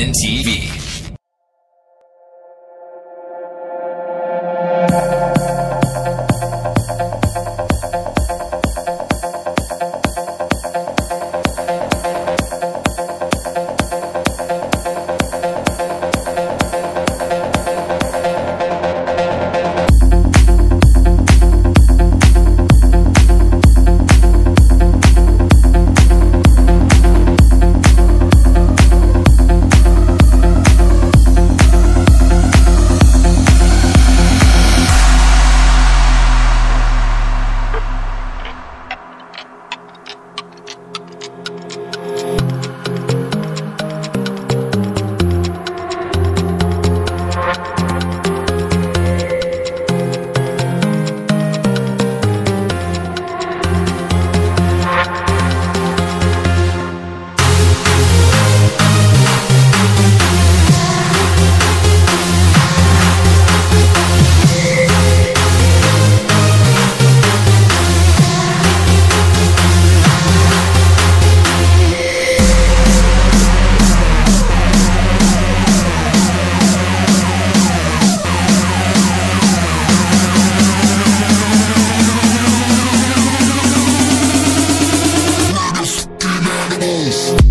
TuneIn TV. parabéns.